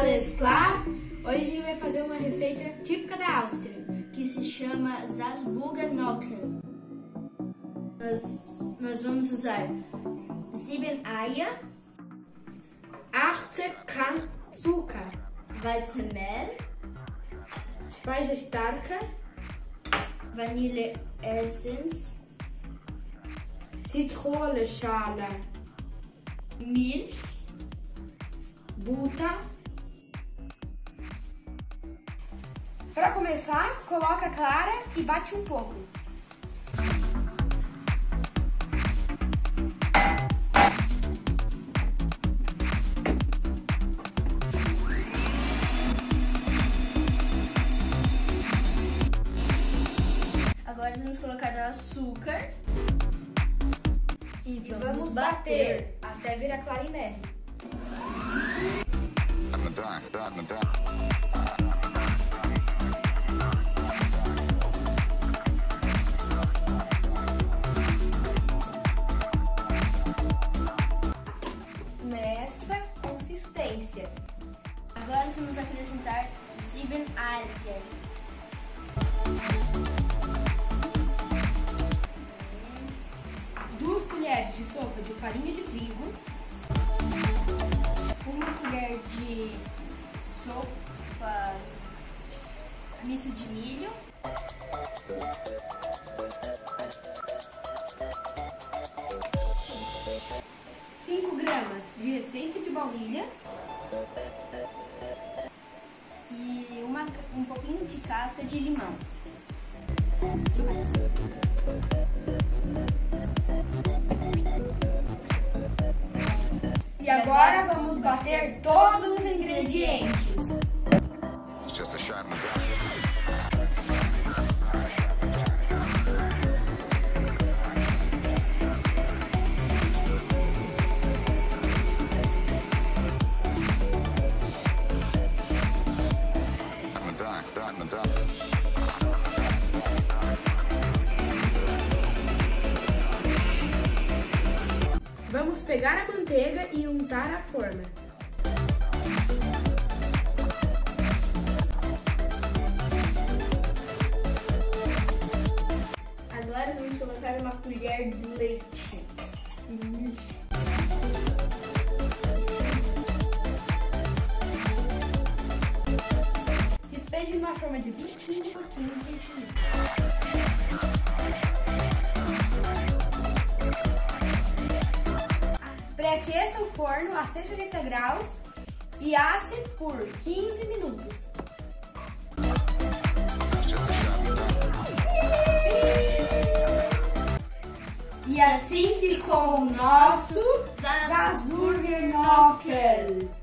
Alles klar? Hoje a gente vai fazer uma receita típica da Áustria, que se chama Salzburger Nockel. Nós, nós vamos usar 7 Eier, 18 Gramm Zucker, Weizenmehl, Speiserstarker, Vanilleessence, Zitronenschale, Milch, Butter. Para começar, coloca a clara e bate um pouco. Agora vamos colocar o açúcar e vamos, vamos bater até virar clara em neve. Vamos acrescentar sieben algen. Duas colheres de sopa de farinha de trigo uma colher de sopa misto de milho. Gramas de essência de baunilha. E uma, um pouquinho de casca de limão. E agora vamos bater todos os ingredientes. Pegar a manteiga e untar a forma. Agora vamos colocar uma colher de leite. Despeje uma forma de 25 por 15 centímetros. Preaqueça o forno a 180 graus e asse por 15 minutos. E assim ficou o nosso Salzburger Nockel.